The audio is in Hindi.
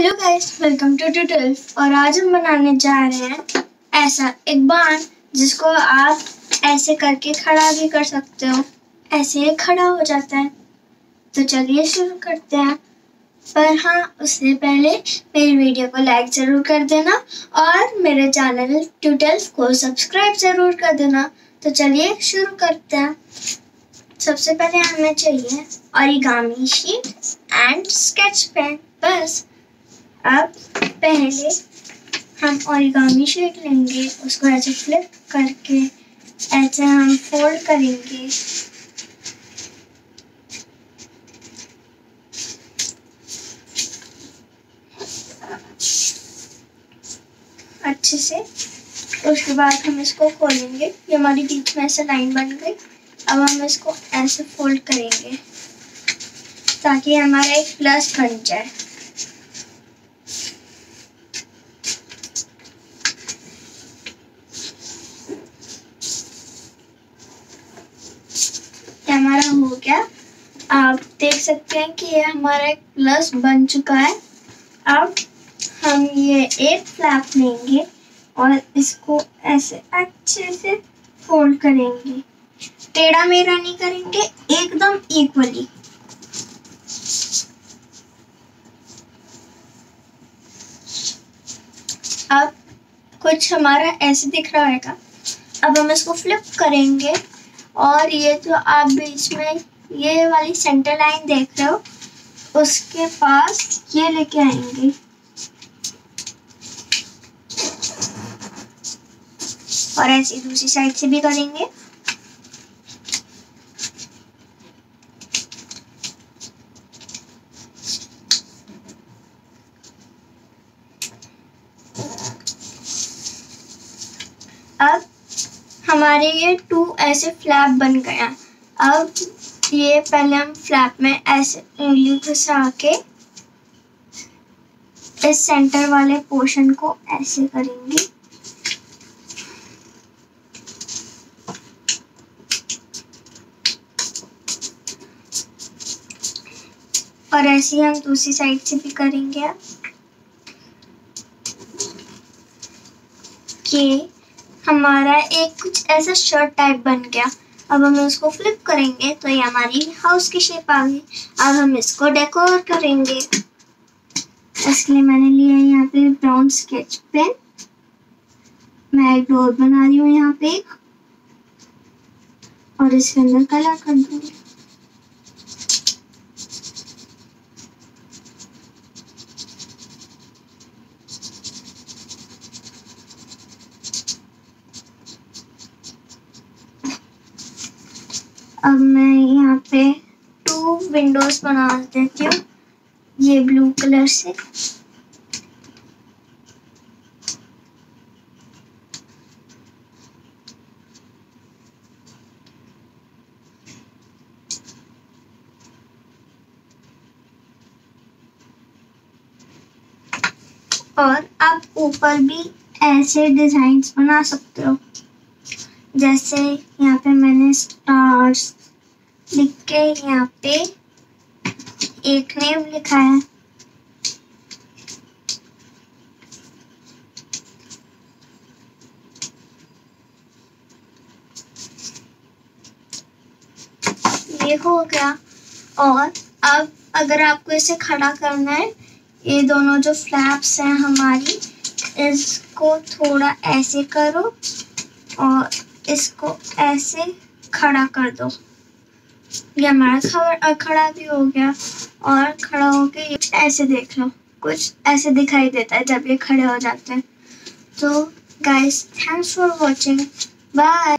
Hello guys welcome to tutorial और आज हम बनाने जा रहे हैं ऐसा एक बाँध जिसको आप ऐसे करके खड़ा भी कर सकते हो। ऐसे ही खड़ा हो जाता है। तो चलिए शुरू करते हैं। पर हाँ उससे पहले मेरी वीडियो को लाइक ज़रूर कर देना और मेरे चैनल ट्यूटोरियल को सब्सक्राइब ज़रूर कर देना। तो चलिए शुरू करते हैं। सबसे पहले हमें चाहिए origami sheet and sketch pen बस। अब पहले हम ओरिगामी शीट लेंगे, उसको ऐसे फ्लिप करके, ऐसे हम फोल्ड करेंगे। अच्छे से। उसके बाद हम इसको खोलेंगे। ये हमारी बीच में ऐसे लाइन बन गई। अब हम इसको ऐसे फोल्ड करेंगे, ताकि हमारा एक प्लस बन जाए हमारा हो गया आप देख सकते हैं कि ये हमारा एक प्लस बन चुका है। अब हम ये एक फ्लैप लेंगे और इसको ऐसे अच्छे से फोल्ड करेंगे। टेढ़ा मेढ़ा नहीं करेंगे, एकदम इक्वली अब कुछ हमारा ऐसे दिख रहा है अब हम इसको फ्लिप करेंगे। और ये जो आप बीच में ये वाली सेंटर लाइन देख रहे हो, उसके पास ये लेके आएँगे। और ऐसे दूसरी साइड से भी करेंगे। अब हमारे ये टू ऐसे फ्लैप बन गया। अब ये पहले हम फ्लैप में ऐसे उंगली घुसा के इस सेंटर वाले पोर्शन को ऐसे करेंगे। और ऐसे ही हम दूसरी साइड से भी करेंगे। ये हमारा एक कुछ ऐसा शर्ट टाइप बन गया। अब हम उसको फ्लिप करेंगे तो ये हमारी हाउस की शेप आ गई। अब हम इसको डेकोर करेंगे। इसके लिए मैंने लिया है यहाँ पे ब्राउन स्केच पेन मैं एक डोर बना रही हूँ यहाँ पे। और इसके अंदर कलर कर दूँगी अब मैं यहाँ पे टू विंडोज़ बना देती हूँ। ये ब्लू कलर से। और आप ऊपर भी ऐसे डिजाइन्स बना सकते हो। जैसे यहाँ पे मैंने स्टार्स लिख के यहाँ पे एक नेम लिखा है। ये हो गया। और अब अगर आपको इसे खड़ा करना है, ये दोनों जो फ्लैप्स हैं हमारी, इसको थोड़ा ऐसे करो और इसको ऐसे खड़ा कर दो। ये हमारा खबर खड़ा भी हो गया और खड़ा होके ऐसे देख लो। कुछ ऐसे दिखाई देता है जब ये खड़े हो जाते हैं। तो guys thanks for watching bye